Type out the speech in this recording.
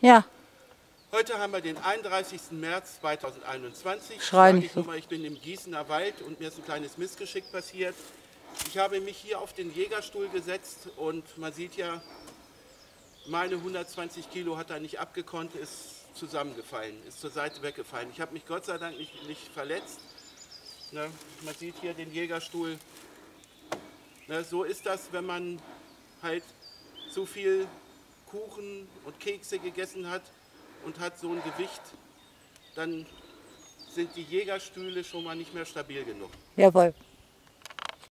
Ja, Heute haben wir den 31. März 2021. Schrei Sag nicht ich so. mal, ich bin im Gießener Wald und mir ist ein kleines Missgeschick passiert. Ich habe mich hier auf den Jägerstuhl gesetzt und man sieht ja, meine 120 Kilo hat er nicht abgekonnt, ist zusammengefallen, ist zur Seite weggefallen. Ich habe mich Gott sei Dank nicht, nicht verletzt. Ne? Man sieht hier den Jägerstuhl. Ne? So ist das, wenn man halt zu viel Kuchen und Kekse gegessen hat und hat so ein Gewicht, dann sind die Jägerstühle schon mal nicht mehr stabil genug. jawohl.